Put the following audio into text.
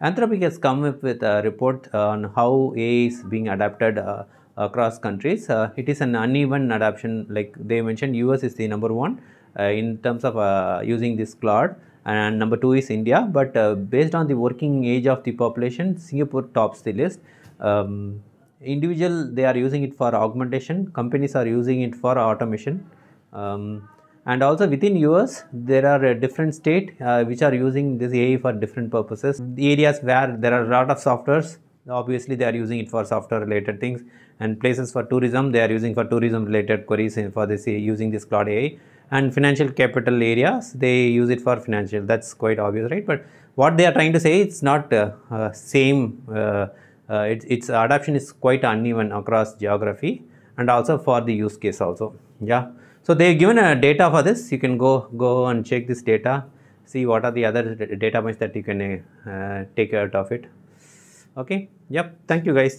Anthropic has come up with a report on how AI is being adapted uh, across countries. Uh, it is an uneven adoption like they mentioned, US is the number one uh, in terms of uh, using this Claude and number two is India. But uh, based on the working age of the population, Singapore tops the list. Um, individual, they are using it for augmentation. Companies are using it for automation. Um, and also within US there are a different state uh, which are using this AI for different purposes. The areas where there are a lot of softwares obviously they are using it for software related things. And places for tourism they are using for tourism related queries for this using this Claude AI and financial capital areas they use it for financial. That's quite obvious right? But what they are trying to say it's not uh, uh, same uh, uh, its, its adoption is quite uneven across geography and also for the use case also. Yeah so they've given a data for this. You can go go and check this data, see what are the other data points that you can uh, take out of it. Okay. Yep. Thank you guys.